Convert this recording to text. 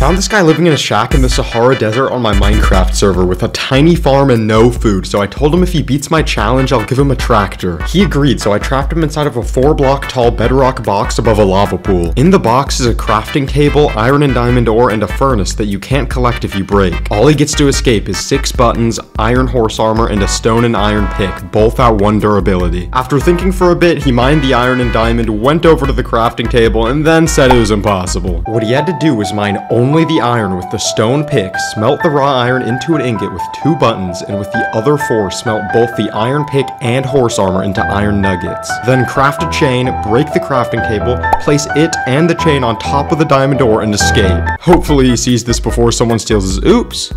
found this guy living in a shack in the Sahara Desert on my Minecraft server with a tiny farm and no food, so I told him if he beats my challenge, I'll give him a tractor. He agreed, so I trapped him inside of a four block tall bedrock box above a lava pool. In the box is a crafting table, iron and diamond ore, and a furnace that you can't collect if you break. All he gets to escape is six buttons, iron horse armor, and a stone and iron pick, both at one durability. After thinking for a bit, he mined the iron and diamond, went over to the crafting table, and then said it was impossible. What he had to do was mine only the iron with the stone pick, smelt the raw iron into an ingot with two buttons, and with the other four smelt both the iron pick and horse armor into iron nuggets. Then craft a chain, break the crafting table, place it and the chain on top of the diamond ore, and escape. Hopefully he sees this before someone steals his oops.